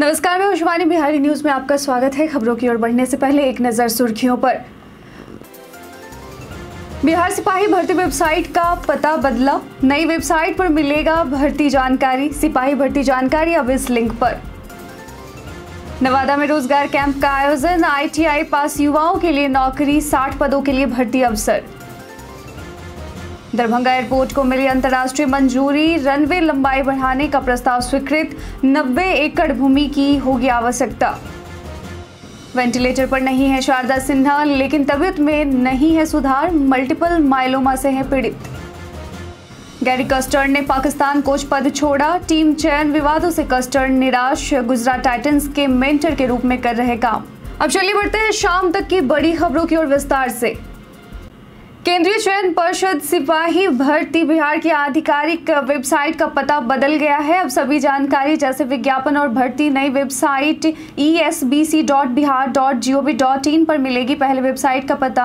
नमस्कार, मैं उशवानी बिहारी न्यूज़ में आपका स्वागत है खबरों की ओर बढ़ने से पहले एक नज़र सुर्खियों पर। बिहार सिपाही भर्ती वेबसाइट का पता बदला। नई वेबसाइट पर मिलेगा भर्ती जानकारी। सिपाही भर्ती जानकारी अब इस लिंक पर। नवादा में रोज़गार कैंप का आयोजन। आईटीआई पास युवाओं के लिए नौकरी। 60 पदों के लिए भर्ती अवसर। दरभंगा एयरपोर्ट को मिली अंतर्राष्ट्रीय मंजूरी, रनवे लंबाई बढ़ाने का प्रस्ताव स्वीकृत 90 एकड़ भूमि की होगी आवश्यकता। वेंटिलेटर पर नहीं है शारदा सिन्हा, लेकिन तबियत में नहीं है सुधार, मल्टीपल माइलोमा से है पीड़ित। गैरी कस्टर्ड ने पाकिस्तान कोच पद छोड़ा, टीम चयन विवादों से कस्टर्ड निराश, गुजरात टाइटंस के मेंटर के रूप में कर रहे काम। अब चलिए बढ़ते हैं शाम तक की बड़ी खबरों की ओर विस्तार से। केंद्रीय चयन परिषद सिपाही भर्ती बिहार की आधिकारिक वेबसाइट का पता बदल गया है। अब सभी जानकारी, जैसे विज्ञापन और भर्ती, नई वेबसाइट इन पर मिलेगी। पहले वेबसाइट का पता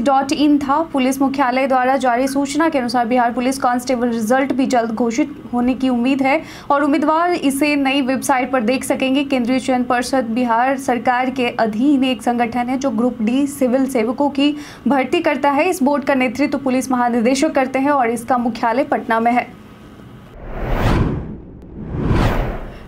डॉट इन था। पुलिस मुख्यालय द्वारा जारी सूचना के अनुसार बिहार पुलिस कांस्टेबल रिज़ल्ट भी जल्द घोषित होने की उम्मीद है और उम्मीदवार इसे नई वेबसाइट पर देख सकेंगे। केंद्रीय चयन परिषद बिहार सरकार के अधीन एक संगठन है जो ग्रुप ग्रुप डी सिविल सेवकों की भर्ती करता है। इस बोर्ड का नेतृत्व तो पुलिस महानिदेशक करते हैं और इसका मुख्यालय पटना में है।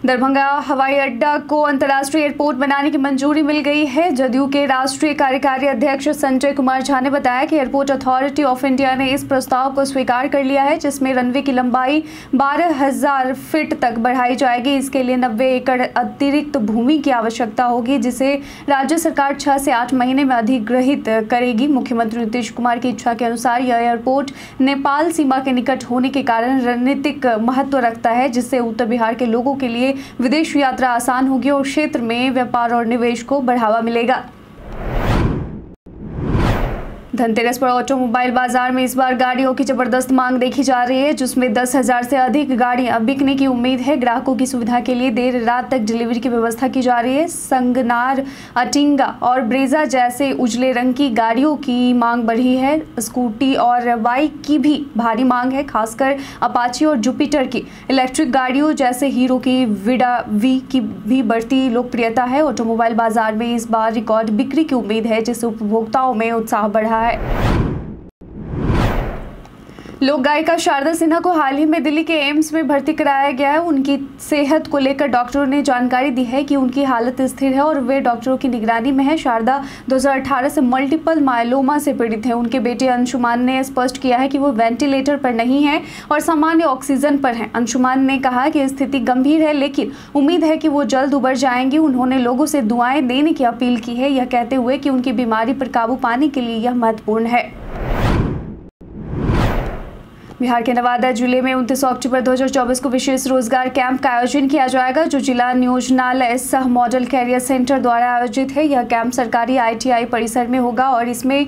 दरभंगा हवाई अड्डा को अंतर्राष्ट्रीय एयरपोर्ट बनाने की मंजूरी मिल गई है। जदयू के राष्ट्रीय कार्यकारी अध्यक्ष संजय कुमार झा ने बताया कि एयरपोर्ट अथॉरिटी ऑफ़ इंडिया ने इस प्रस्ताव को स्वीकार कर लिया है, जिसमें रनवे की लंबाई बारह हज़ार फीट तक बढ़ाई जाएगी। इसके लिए नब्बे एकड़ अतिरिक्त भूमि की आवश्यकता होगी, जिसे राज्य सरकार छह से आठ महीने में अधिग्रहित करेगी। मुख्यमंत्री नीतीश कुमार की इच्छा के अनुसार यह एयरपोर्ट नेपाल सीमा के निकट होने के कारण रणनीतिक महत्व रखता है, जिससे उत्तर बिहार के लोगों के लिए विदेश यात्रा आसान होगी और क्षेत्र में व्यापार और निवेश को बढ़ावा मिलेगा। धनतेरस पर ऑटोमोबाइल बाज़ार में इस बार गाड़ियों की ज़बरदस्त मांग देखी जा रही है, जिसमें दस हज़ार से अधिक गाड़ियाँ बिकने की उम्मीद है। ग्राहकों की सुविधा के लिए देर रात तक डिलीवरी की व्यवस्था की जा रही है। संगनार, अटिंगा और ब्रेजा जैसे उजले रंग की गाड़ियों की मांग बढ़ी है। स्कूटी और बाइक की भी भारी मांग है, खासकर अपाची और जुपिटर की। इलेक्ट्रिक गाड़ियों जैसे हीरो की, विडा, वी की भी बढ़ती लोकप्रियता है। ऑटोमोबाइल बाज़ार में इस बार रिकॉर्ड बिक्री की उम्मीद है जिससे उपभोक्ताओं में उत्साह बढ़ा है। Bye. लोक गायिका शारदा सिन्हा को हाल ही में दिल्ली के एम्स में भर्ती कराया गया है। उनकी सेहत को लेकर डॉक्टरों ने जानकारी दी है कि उनकी हालत स्थिर है और वे डॉक्टरों की निगरानी में है। शारदा 2018 से मल्टीपल माइलोमा से पीड़ित है। उनके बेटे अंशुमान ने स्पष्ट किया है कि वो वेंटिलेटर पर नहीं है और सामान्य ऑक्सीजन पर हैं। अंशुमान ने कहा कि स्थिति गंभीर है, लेकिन उम्मीद है कि वो जल्द उबर जाएँगी। उन्होंने लोगों से दुआएँ देने की अपील की है। यह कहते हुए कि उनकी बीमारी पर काबू पाने के लिए यह महत्वपूर्ण है। बिहार के नवादा ज़िले में उनतीस अक्टूबर 2024 को विशेष रोज़गार कैंप का आयोजन किया जाएगा, जो जिला नियोजनालय सह मॉडल कैरियर सेंटर द्वारा आयोजित है। यह कैंप सरकारी आईटीआई परिसर में होगा और इसमें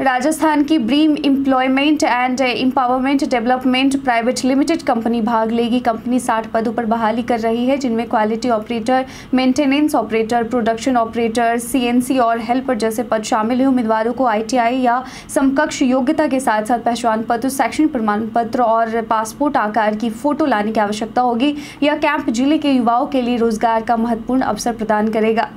राजस्थान की Breem employment and empowerment development private limited company भाग लेगी। कंपनी 60 पदों पर बहाली कर रही है, जिनमें quality operator, maintenance operator, production operator, CNC और हेल्पर जैसे पद शामिल हैं। उम्मीदवारों को आईटीआई या समकक्ष योग्यता के साथ साथ पहचान पत्र, शैक्षणिक प्रमाण पत्र और पासपोर्ट आकार की फ़ोटो लाने की आवश्यकता होगी। यह कैंप ज़िले के युवाओं के लिए रोज़गार का महत्वपूर्ण अवसर प्रदान करेगा।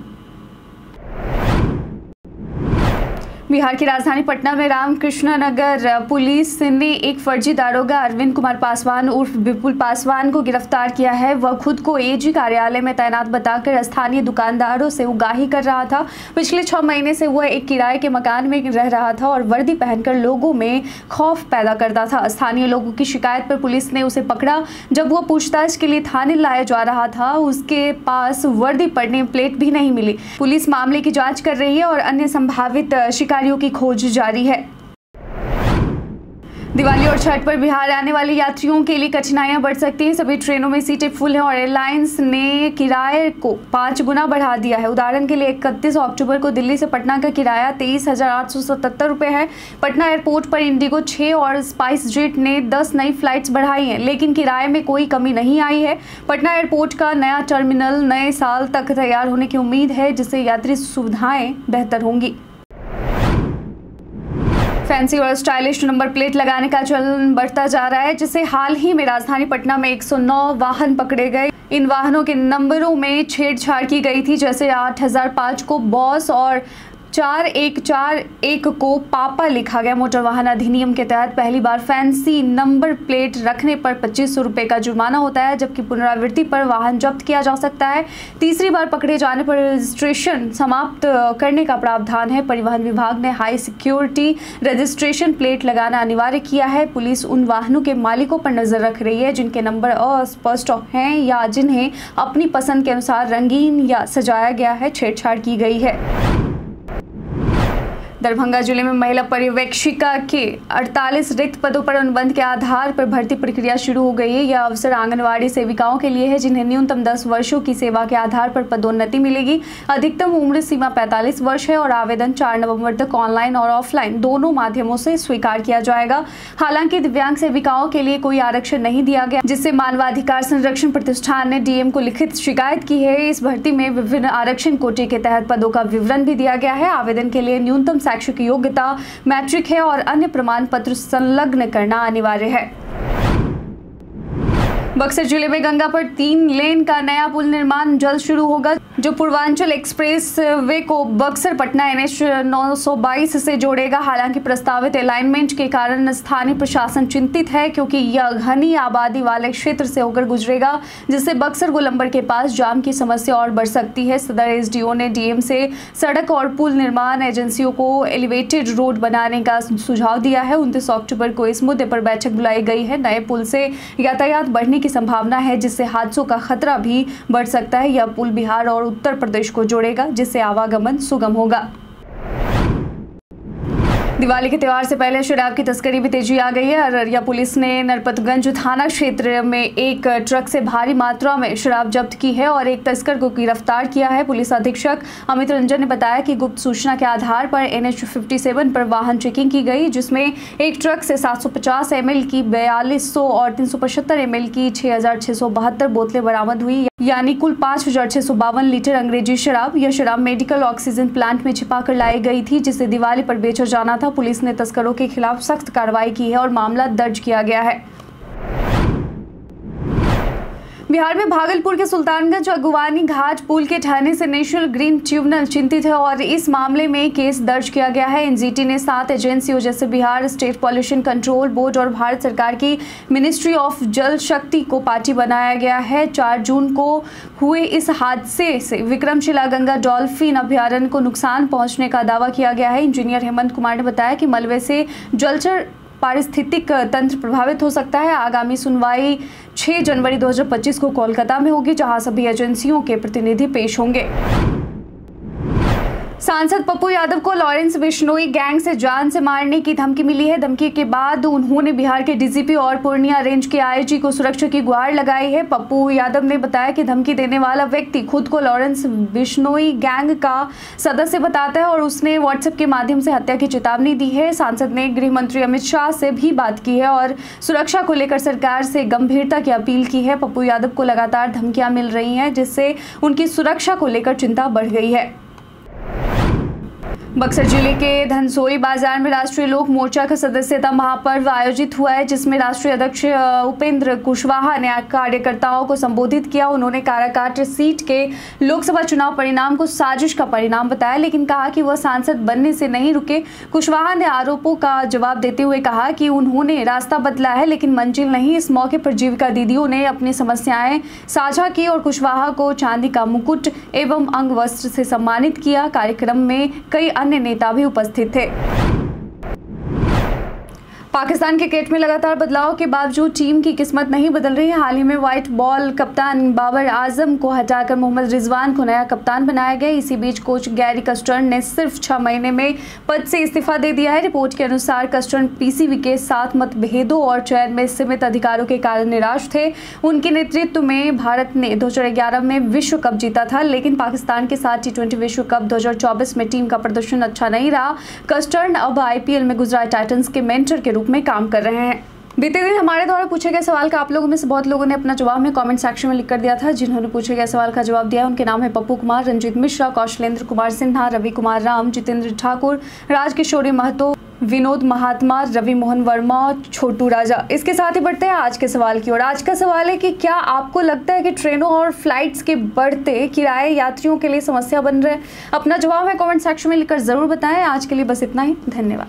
बिहार की राजधानी पटना में रामकृष्ण नगर पुलिस ने एक फर्जी दारोगा अरविंद कुमार पासवान उर्फ़ विपुल पासवान को गिरफ़्तार किया है। वह खुद को एजी कार्यालय में तैनात बताकर स्थानीय दुकानदारों से उगाही कर रहा था। पिछले छह महीने से वह एक किराए के मकान में रह रहा था और वर्दी पहनकर लोगों में खौफ पैदा करता था। स्थानीय लोगों की शिकायत पर पुलिस ने उसे पकड़ा। जब वह पूछताछ के लिए थाने लाया जा रहा था, उसके पास वर्दी पड़ने प्लेट भी नहीं मिली। पुलिस मामले की जाँच कर रही है और अन्य संभावित शिकायत शिकारियों की खोज जारी है। दिवाली और छठ पर बिहार आने वाले यात्रियों के लिए कठिनाइयाँ बढ़ सकती हैं। सभी ट्रेनों में सीटें फुल हैं और एयरलाइंस ने किराए को पाँच गुना बढ़ा दिया है। उदाहरण के लिए इकतीस अक्टूबर को दिल्ली से पटना का किराया तेईस हज़ार आठ सौ सतहत्तर रुपये है। पटना एयरपोर्ट पर इंडिगो छः और स्पाइस जेट ने दस नई फ्लाइट्स बढ़ाई हैं, लेकिन किराए में कोई कमी नहीं आई है। पटना एयरपोर्ट का नया टर्मिनल नए साल तक तैयार होने की उम्मीद है, जिससे यात्री सुविधाएँ बेहतर होंगी। फैंसी और स्टाइलिश नंबर प्लेट लगाने का चलन बढ़ता जा रहा है जिससे हाल ही में राजधानी पटना में 109 वाहन पकड़े गए। इन वाहनों के नंबरों में छेड़छाड़ की गई थी, जैसे 8005 को बॉस और चार एक चार एक को पापा लिखा गया मोटर वाहन अधिनियम के तहत पहली बार फैंसी नंबर प्लेट रखने पर पच्चीस सौ रुपये का जुर्माना होता है, जबकि पुनरावृत्ति पर वाहन जब्त किया जा सकता है। तीसरी बार पकड़े जाने पर रजिस्ट्रेशन समाप्त करने का प्रावधान है। परिवहन विभाग ने हाई सिक्योरिटी रजिस्ट्रेशन प्लेट लगाना अनिवार्य किया है। पुलिस उन वाहनों के मालिकों पर नज़र रख रही है, जिनके नंबर अस्पष्ट हैं या जिन्हें अपनी पसंद के अनुसार रंगीन या सजाया गया है, छेड़छाड़ की गई है। दरभंगा ज़िले में महिला पर्यवेक्षिका के 48 रिक्त पदों पर अनुबंध के आधार पर भर्ती प्रक्रिया शुरू हो गई है। यह अवसर आंगनवाड़ी सेविकाओं के लिए है, जिन्हें न्यूनतम 10 वर्षों की सेवा के आधार पर पदोन्नति मिलेगी। अधिकतम उम्र सीमा 45 वर्ष है और आवेदन 4 नवंबर तक ऑनलाइन और ऑफलाइन दोनों माध्यमों से स्वीकार किया जाएगा। हालाँकि दिव्यांग सेविकाओं के लिए कोई आरक्षण नहीं दिया गया, जिससे मानवाधिकार संरक्षण प्रतिष्ठान ने डीएम को लिखित शिकायत की है। इस भर्ती में विभिन्न आरक्षण कोटे के तहत पदों का विवरण भी दिया गया है। आवेदन के लिए न्यूनतम शैक्षिक योग्यता, मैट्रिक है और अन्य प्रमाण पत्र संलग्न करना अनिवार्य है। बक्सर ज़िले में गंगा पर तीन लेन का नया पुल निर्माण जल्द शुरू होगा। जो पूर्वांचल एक्सप्रेस वे को बक्सर, पटना एन एच से जोड़ेगा। हालाँकि प्रस्तावित अलाइनमेंट के कारण स्थानीय प्रशासन चिंतित है क्योंकि यह घनी आबादी वाले क्षेत्र से होकर गुजरेगा, जिससे बक्सर गोलंबर के पास जाम की समस्या और बढ़ सकती है। सदर एसडीओ ने डीएम से सड़क और पुल निर्माण एजेंसियों को एलिवेटेड रोड बनाने का सुझाव दिया है। उनतीस अक्टूबर को इस मुद्दे पर बैठक बुलाई गई है। नए पुल से यातायात बढ़ने की संभावना है, जिससे हादसों का खतरा भी बढ़ सकता है। यह पुल बिहार और उत्तर प्रदेश को जोड़ेगा जिससे आवागमन सुगम होगा। दिवाली के त्यौहार से पहले शराब की तस्करी भी तेज़ी आ गई है। अररिया पुलिस ने नरपतगंज थाना क्षेत्र में एक ट्रक से भारी मात्रा में शराब जब्त की है और एक तस्कर को गिरफ़्तार किया है। पुलिस अधीक्षक अमित रंजन ने बताया कि गुप्त सूचना के आधार पर एन एच पर वाहन चेकिंग की गई, जिसमें एक ट्रक से 750 एमएल की बयालीस और तीन एमएल की सौ बहत्तर बोतलें बरामद हुई। यानी कुल पाँच हज़ार सौ बावन लीटर अंग्रेज़ी शराब। यह शराब मेडिकल ऑक्सीजन प्लांट में छिपा कर लाई गई थी, जिसे दिवाली पर बेचा जाना था। पुलिस ने तस्करों के खिलाफ सख्त कार्रवाई की है और मामला दर्ज किया गया है। बिहार में भागलपुर के सुल्तानगंज अगुवानी घाट पुल के ढहने से नेशनल ग्रीन ट्रिब्यूनल चिंतित है और इस मामले में केस दर्ज किया गया है। एनजीटी ने सात एजेंसियों जैसे Bihar state pollution control board और भारत सरकार की मिनिस्ट्री ऑफ़ जल शक्ति को पार्टी बनाया गया है। चार जून को हुए इस हादसे से विक्रमशिला गंगा डॉल्फिन अभ्यारण्य को नुकसान पहुँचने का दावा किया गया है। इंजीनियर हेमंत कुमार ने बताया कि मलबे से जलचर पारिस्थितिक तंत्र प्रभावित हो सकता है। आगामी सुनवाई 6 जनवरी 2025 को कोलकाता में होगी, जहाँ सभी एजेंसियों के प्रतिनिधि पेश होंगे। सांसद पप्पू यादव को लॉरेंस बिश्नोई गैंग से जान से मारने की धमकी मिली है। धमकी के बाद उन्होंने बिहार के डीजीपी और पूर्णिया रेंज के आईजी को सुरक्षा की गुहार लगाई है। पप्पू यादव ने बताया कि धमकी देने वाला व्यक्ति खुद को लॉरेंस बिश्नोई गैंग का सदस्य बताता है और उसने व्हाट्सएप के माध्यम से हत्या की चेतावनी दी है। सांसद ने गृह मंत्री अमित शाह से भी बात की है और सुरक्षा को लेकर सरकार से गंभीरता की अपील की है। पप्पू यादव को लगातार धमकियाँ मिल रही हैं, जिससे उनकी सुरक्षा को लेकर चिंता बढ़ गई है। बक्सर ज़िले के धनसोई बाज़ार में राष्ट्रीय लोक मोर्चा का सदस्यता महापर्व आयोजित हुआ है, जिसमें राष्ट्रीय अध्यक्ष उपेंद्र कुशवाहा ने कार्यकर्ताओं को संबोधित किया। उन्होंने काराकाट सीट के लोकसभा चुनाव परिणाम को साजिश का परिणाम बताया, लेकिन कहा कि वह सांसद बनने से नहीं रुके। कुशवाहा ने आरोपों का जवाब देते हुए कहा कि उन्होंने रास्ता बदला है, लेकिन मंजिल नहीं। इस मौके पर जीविका दीदियों ने अपनी समस्याएँ साझा की और कुशवाहा को चांदी का मुकुट एवं अंग वस्त्र से सम्मानित किया। कार्यक्रम में कई अन्य नेता भी उपस्थित थे। पाकिस्तान क्रिकेट में लगातार बदलाव के बावजूद टीम की किस्मत नहीं बदल रही। है हाल ही में व्हाइट बॉल कप्तान बाबर आज़म को हटाकर मोहम्मद रिजवान को नया कप्तान बनाया गया। इसी बीच कोच गैरी कस्टर्न ने सिर्फ़ छह महीने में पद से इस्तीफा दे दिया है। रिपोर्ट के अनुसार कस्टर्न पीसीबी के साथ मतभेदों और चयन में सीमित अधिकारों के कारण निराश थे। उनके नेतृत्व में भारत ने दो हज़ार ग्यारह में विश्व कप जीता था, लेकिन पाकिस्तान के साथ टी विश्व कप दो हज़ार चौबीस में टीम का प्रदर्शन अच्छा नहीं रहा। कस्टर्न अब आईपीएल में गुजरात टाइटन्स के मेंटर के रूप रूप में काम कर रहे हैं। बीते दिन हमारे द्वारा पूछे गए सवाल का आप लोगों में से बहुत लोगों ने अपना जवाब में कमेंट सेक्शन में लिख कर दिया था, जिन्होंने पूछे गए सवाल का जवाब दिया उनके नाम है पप्पू कुमार, रंजीत मिश्रा, कौशलेंद्र कुमार सिन्हा, रवि कुमार राम, जितेंद्र ठाकुर, राजकिशोरी महतो, विनोद महात्मा, रवि मोहन वर्मा, छोटू राजा। इसके साथ ही बढ़ते हैं आज के सवाल की ओर। आज का सवाल है कि क्या आपको लगता है कि ट्रेनों और फ्लाइट्स के बढ़ते किराए यात्रियों के लिए समस्या बन रहे हैं? अपना जवाब है कमेंट सेक्शन में लिखकर ज़रूर बताएँ। आज के लिए बस इतना ही। धन्यवाद।